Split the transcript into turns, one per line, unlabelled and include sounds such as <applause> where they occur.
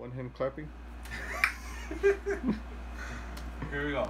One hand clapping. <laughs>
Here we go.